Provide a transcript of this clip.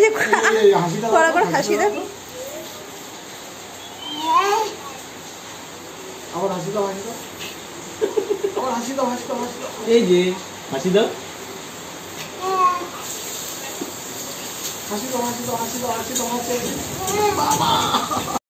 এই যে এই, হাসি করে হাসি দেখ। আবার হাসি দাও হাসি দাও। আবার হাসি দাও হাসি দাও হাসি দাও। এই যে হাসি দাও। হাসি দাও হাসি দাও হাসি দাও হাসি দাও হাসি দাও বাবা!